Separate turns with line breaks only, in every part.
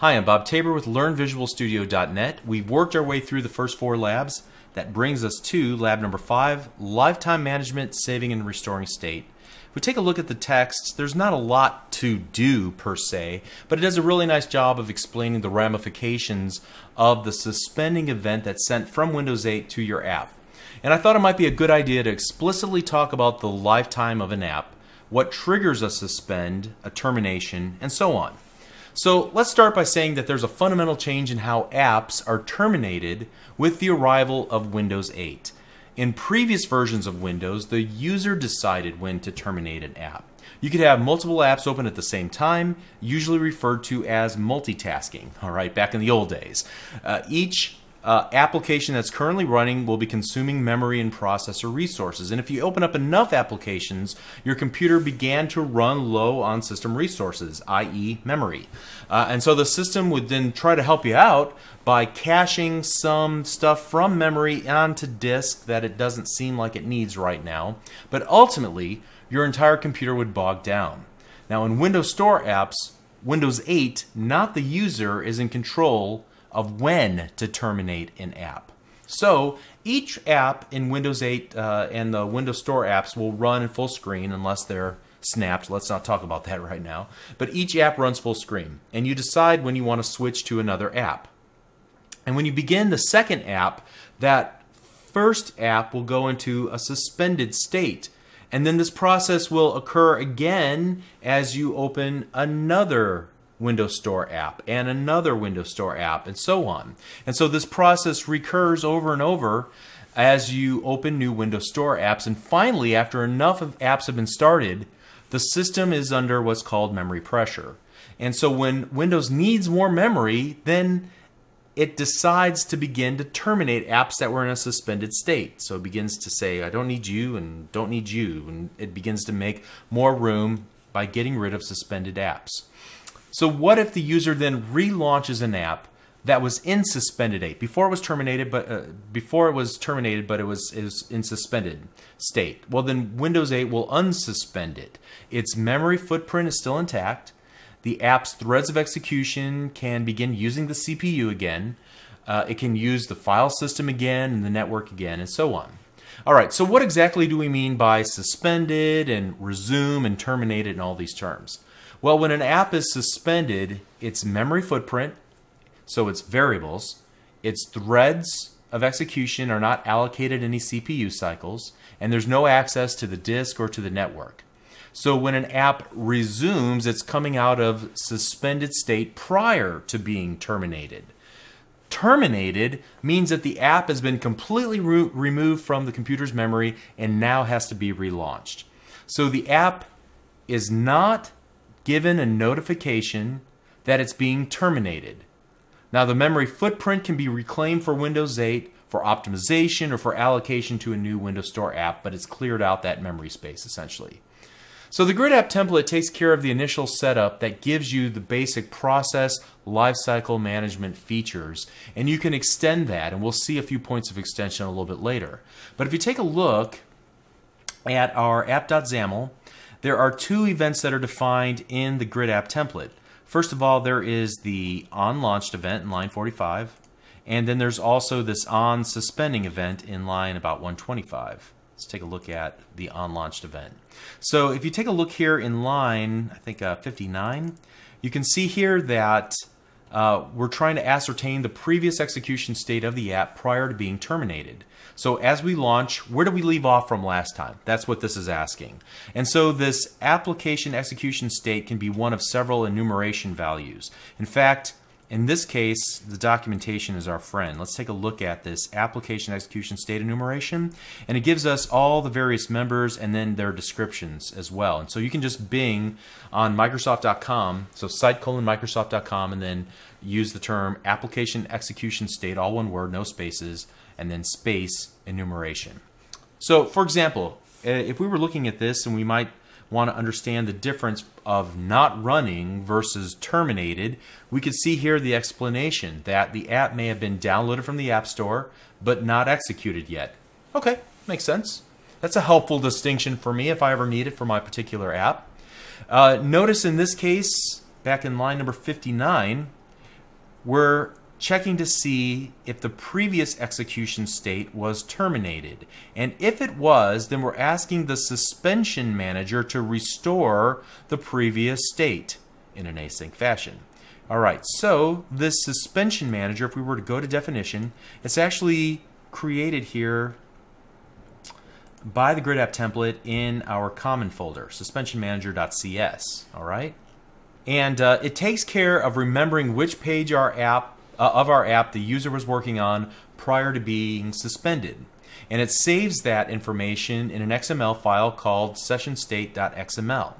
Hi, I'm Bob Tabor with LearnVisualStudio.net. We've worked our way through the first four labs. That brings us to lab number five, Lifetime Management, Saving and Restoring State. If we take a look at the text, there's not a lot to do per se, but it does a really nice job of explaining the ramifications of the suspending event that's sent from Windows 8 to your app. And I thought it might be a good idea to explicitly talk about the lifetime of an app, what triggers a suspend, a termination, and so on. So let's start by saying that there's a fundamental change in how apps are terminated with the arrival of Windows 8. In previous versions of Windows, the user decided when to terminate an app. You could have multiple apps open at the same time, usually referred to as multitasking, all right, back in the old days. Uh, each uh, application that's currently running will be consuming memory and processor resources. And if you open up enough applications, your computer began to run low on system resources, i.e., memory. Uh, and so the system would then try to help you out by caching some stuff from memory onto disk that it doesn't seem like it needs right now. But ultimately, your entire computer would bog down. Now, in Windows Store apps, Windows 8, not the user, is in control of when to terminate an app. So each app in Windows 8 uh, and the Windows Store apps will run in full screen unless they're snapped. Let's not talk about that right now. But each app runs full screen, and you decide when you want to switch to another app. And when you begin the second app, that first app will go into a suspended state. And then this process will occur again as you open another Windows Store app and another Windows Store app and so on. And so this process recurs over and over as you open new Windows Store apps. And finally, after enough of apps have been started, the system is under what's called memory pressure. And so when Windows needs more memory, then it decides to begin to terminate apps that were in a suspended state. So it begins to say, I don't need you and don't need you. And it begins to make more room by getting rid of suspended apps. So what if the user then relaunches an app that was in suspended 8 before it was terminated but uh, before it was terminated but it was, it was in suspended state. Well then windows 8 will unsuspend it. Its memory footprint is still intact. The app's threads of execution can begin using the cpu again. Uh, it can use the file system again and the network again and so on. All right so what exactly do we mean by suspended and resume and terminated and all these terms well, when an app is suspended, its memory footprint, so its variables, its threads of execution are not allocated any CPU cycles, and there's no access to the disk or to the network. So when an app resumes, it's coming out of suspended state prior to being terminated. Terminated means that the app has been completely re removed from the computer's memory and now has to be relaunched. So the app is not given a notification that it's being terminated. Now, the memory footprint can be reclaimed for Windows 8 for optimization or for allocation to a new Windows Store app, but it's cleared out that memory space essentially. So the Grid App template takes care of the initial setup that gives you the basic process lifecycle management features, and you can extend that, and we'll see a few points of extension a little bit later. But if you take a look at our app.xaml, there are two events that are defined in the grid app template. First of all, there is the on launched event in line 45, and then there's also this on suspending event in line about 125. Let's take a look at the on launched event. So if you take a look here in line, I think uh, 59, you can see here that uh, we're trying to ascertain the previous execution state of the app prior to being terminated. So as we launch, where do we leave off from last time? That's what this is asking. And so this application execution state can be one of several enumeration values. In fact, in this case, the documentation is our friend. Let's take a look at this application execution state enumeration. And it gives us all the various members and then their descriptions as well. And so you can just bing on Microsoft.com, so site colon Microsoft.com, and then use the term application execution state, all one word, no spaces, and then space enumeration. So for example, eh, if we were looking at this and we might want to understand the difference of not running versus terminated, we could see here the explanation that the app may have been downloaded from the App Store but not executed yet. Okay, makes sense. That's a helpful distinction for me if I ever need it for my particular app. Uh, notice in this case, back in line number 59, we're checking to see if the previous execution state was terminated. And if it was, then we're asking the suspension manager to restore the previous state in an async fashion. All right, so this suspension manager, if we were to go to definition, it's actually created here by the grid app template in our common folder, suspensionmanager.cs, all right? And uh, it takes care of remembering which page our app uh, of our app the user was working on prior to being suspended. And it saves that information in an XML file called sessionstate.xml.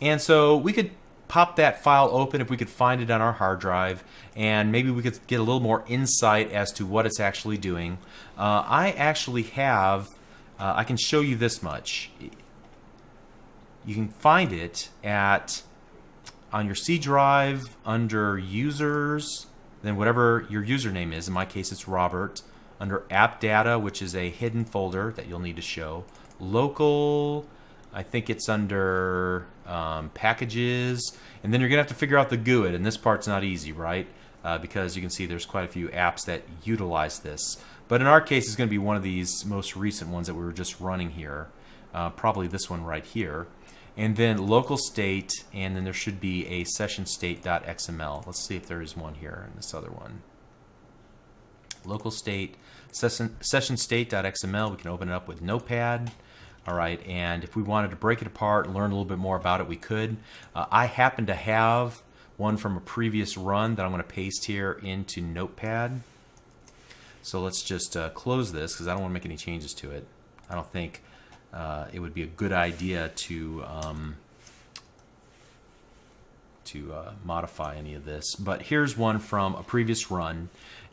And so we could pop that file open if we could find it on our hard drive and maybe we could get a little more insight as to what it's actually doing. Uh, I actually have, uh, I can show you this much. You can find it at on your C drive under users, then whatever your username is. In my case, it's Robert. Under app data, which is a hidden folder that you'll need to show. Local, I think it's under um, packages, and then you're gonna have to figure out the GUID, and this part's not easy, right? Uh, because you can see there's quite a few apps that utilize this. But in our case, it's gonna be one of these most recent ones that we were just running here. Uh, probably this one right here and then local state, and then there should be a session state.xml. Let's see if there is one here in this other one. Local state, session, session state.xml, we can open it up with Notepad. All right, and if we wanted to break it apart and learn a little bit more about it, we could. Uh, I happen to have one from a previous run that I'm going to paste here into Notepad. So let's just uh, close this because I don't want to make any changes to it. I don't think uh, it would be a good idea to um, to uh, modify any of this. But here's one from a previous run.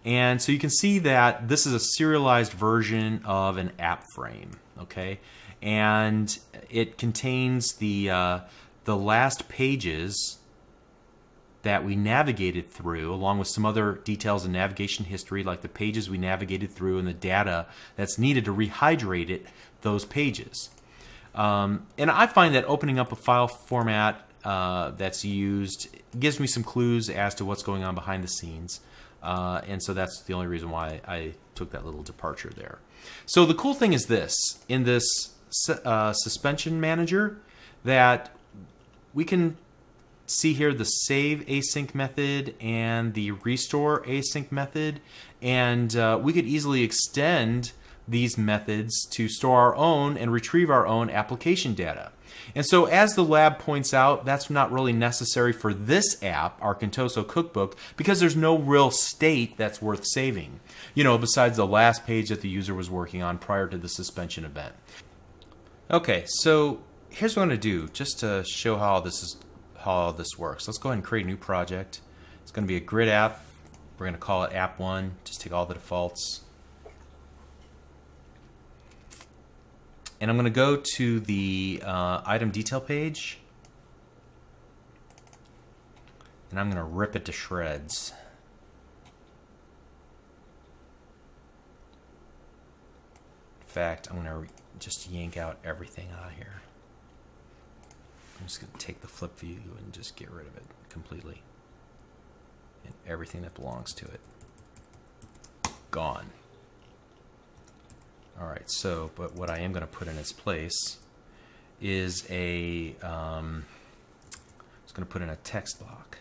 And so you can see that this is a serialized version of an app frame, okay? And it contains the, uh, the last pages that we navigated through, along with some other details in navigation history, like the pages we navigated through and the data that's needed to rehydrate it, those pages. Um, and I find that opening up a file format uh, that's used gives me some clues as to what's going on behind the scenes. Uh, and so that's the only reason why I took that little departure there. So the cool thing is this in this uh, suspension manager that we can see here the save async method and the restore async method and uh, we could easily extend these methods to store our own and retrieve our own application data. And so as the lab points out, that's not really necessary for this app, our Contoso Cookbook, because there's no real state that's worth saving, you know, besides the last page that the user was working on prior to the suspension event. Okay, so here's what I'm going to do just to show how this is how this works. Let's go ahead and create a new project. It's going to be a grid app. We're going to call it app 1. Just take all the defaults. And I'm going to go to the uh, item detail page. And I'm going to rip it to shreds. In fact, I'm going to just yank out everything out of here. I'm just going to take the flip view and just get rid of it completely. And everything that belongs to it. Gone. All right, so, but what I am going to put in its place is a, um, I was going to put in a text block,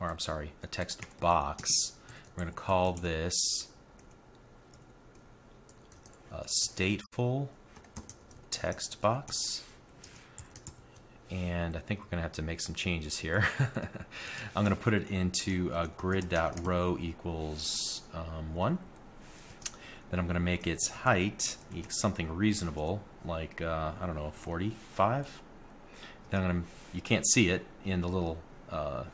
or I'm sorry, a text box. We're going to call this a stateful text box. And I think we're going to have to make some changes here. I'm going to put it into uh, grid.row equals um, 1. Then I'm going to make its height something reasonable, like, uh, I don't know, 45. Then I'm, you can't see it in the little uh,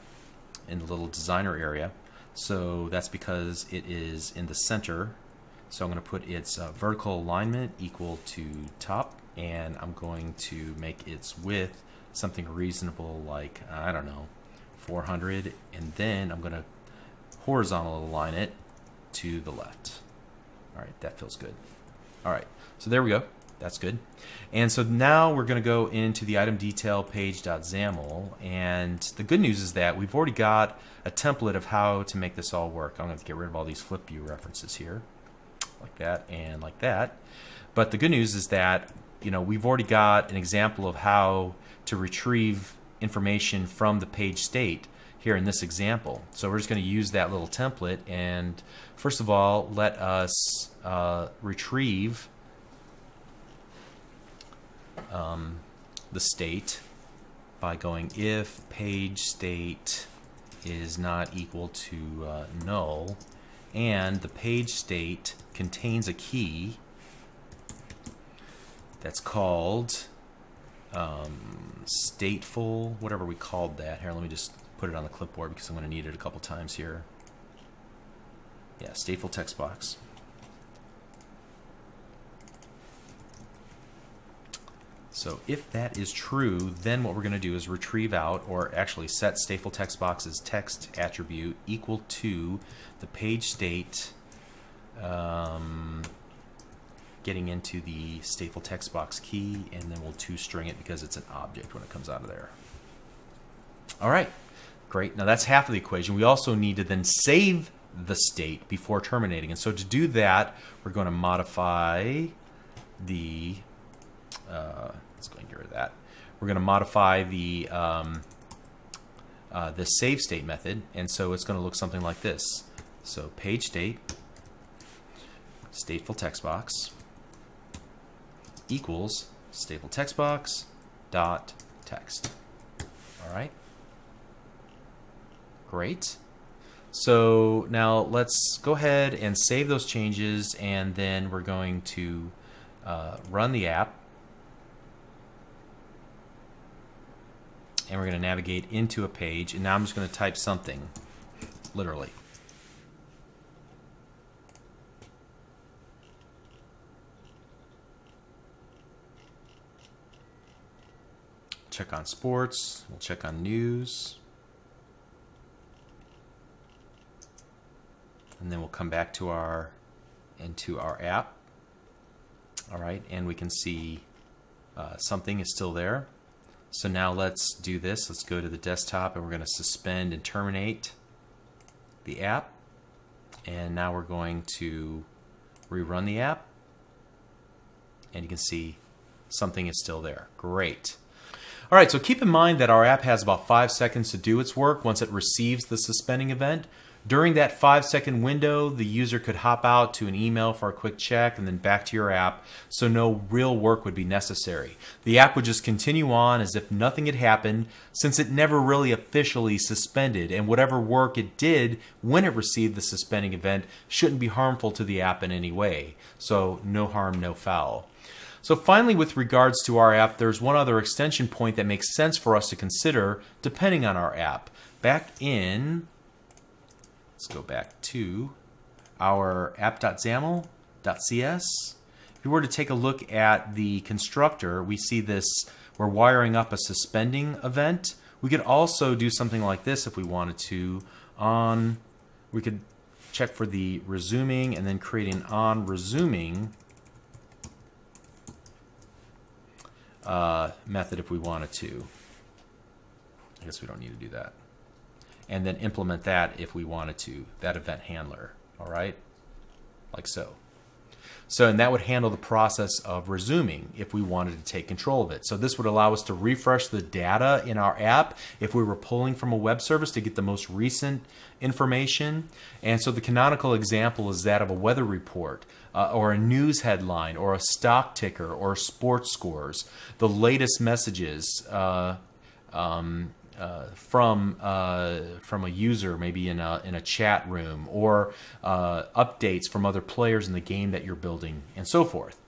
in the little designer area. So that's because it is in the center. So I'm going to put its uh, vertical alignment equal to top, and I'm going to make its width something reasonable like, I don't know, 400, and then I'm going to horizontal align it to the left. All right, that feels good. All right, so there we go. That's good. And so now we're going to go into the item detail page.xaml. And the good news is that we've already got a template of how to make this all work. I'm going to get rid of all these flip view references here, like that and like that. But the good news is that you know we've already got an example of how to retrieve information from the page state here in this example. So we're just going to use that little template and first of all let us uh, retrieve um, the state by going if page state is not equal to uh, null and the page state contains a key that's called um, stateful, whatever we called that. Here, let me just put it on the clipboard because I'm going to need it a couple times here. Yeah, stateful text box. So if that is true, then what we're going to do is retrieve out, or actually set stateful text box's text attribute equal to the page state um, getting into the stateful text box key, and then we'll toString it because it's an object when it comes out of there. All right, great. Now that's half of the equation. We also need to then save the state before terminating. And so to do that, we're going to modify the, uh, let's go and get rid of that. We're going to modify the, um, uh, the save state method. And so it's going to look something like this. So page state, stateful text box, equals stateful text box dot text. All right. Great. So now let's go ahead and save those changes and then we're going to uh, run the app. And we're going to navigate into a page and now I'm just going to type something, literally. Check on sports, we'll check on news. And then we'll come back to our into our app. All right, and we can see uh, something is still there. So now let's do this. Let's go to the desktop and we're going to suspend and terminate the app. And now we're going to rerun the app. And you can see something is still there. Great. All right, so keep in mind that our app has about five seconds to do its work once it receives the suspending event. During that five second window, the user could hop out to an email for a quick check and then back to your app, so no real work would be necessary. The app would just continue on as if nothing had happened since it never really officially suspended, and whatever work it did when it received the suspending event shouldn't be harmful to the app in any way. So, no harm, no foul. So finally, with regards to our app, there's one other extension point that makes sense for us to consider depending on our app. Back in, let's go back to our app.xaml.cs. If we were to take a look at the constructor, we see this, we're wiring up a suspending event. We could also do something like this if we wanted to on, we could check for the resuming and then create an on resuming uh, method if we wanted to. I guess we don't need to do that. And then implement that if we wanted to, that event handler, all right? Like so. So, and that would handle the process of resuming if we wanted to take control of it. So this would allow us to refresh the data in our app if we were pulling from a web service to get the most recent information. And so the canonical example is that of a weather report uh, or a news headline or a stock ticker or sports scores, the latest messages uh, um, uh, from uh, from a user, maybe in a in a chat room, or uh, updates from other players in the game that you're building, and so forth.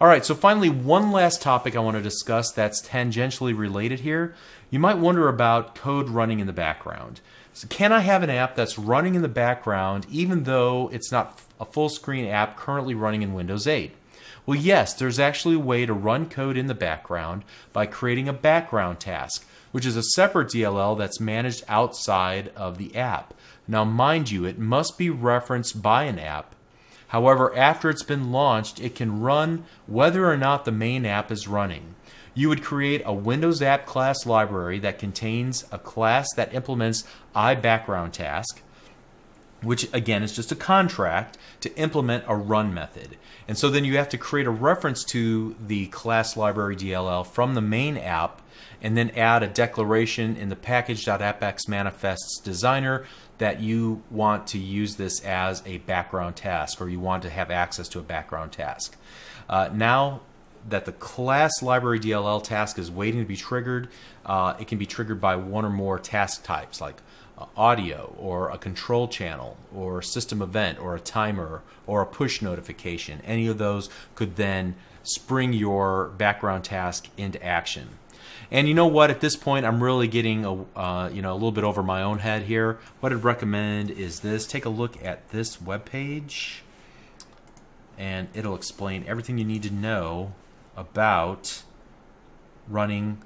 All right, so finally, one last topic I want to discuss that's tangentially related here. You might wonder about code running in the background. So can I have an app that's running in the background even though it's not a full screen app currently running in Windows 8? Well, yes, there's actually a way to run code in the background by creating a background task, which is a separate DLL that's managed outside of the app. Now, mind you, it must be referenced by an app However, after it's been launched, it can run whether or not the main app is running. You would create a Windows app class library that contains a class that implements IBackgroundTask, which again is just a contract to implement a run method. And so then you have to create a reference to the class library DLL from the main app and then add a declaration in the package.appx manifests designer that you want to use this as a background task or you want to have access to a background task. Uh, now that the class library DLL task is waiting to be triggered, uh, it can be triggered by one or more task types like uh, audio or a control channel or a system event or a timer or a push notification. Any of those could then spring your background task into action. And you know what? At this point, I'm really getting a uh, you know a little bit over my own head here. What I'd recommend is this: take a look at this web page, and it'll explain everything you need to know about running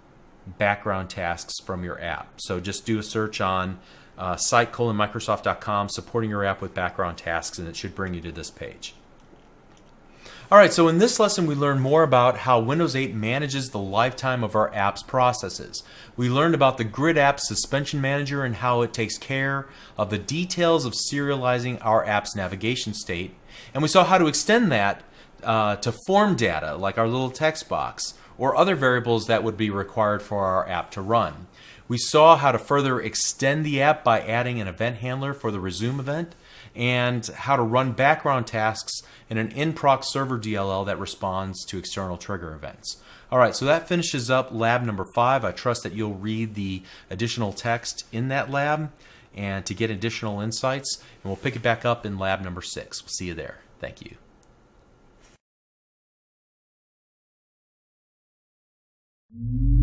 background tasks from your app. So just do a search on uh, site colon microsoft.com supporting your app with background tasks, and it should bring you to this page. All right, so in this lesson, we learned more about how Windows 8 manages the lifetime of our app's processes. We learned about the Grid App Suspension Manager and how it takes care of the details of serializing our app's navigation state. And we saw how to extend that uh, to form data, like our little text box, or other variables that would be required for our app to run. We saw how to further extend the app by adding an event handler for the resume event and how to run background tasks in an in-proc server DLL that responds to external trigger events. All right, so that finishes up lab number five. I trust that you'll read the additional text in that lab and to get additional insights. And we'll pick it back up in lab number six. We'll see you there. Thank you. Mm-hmm.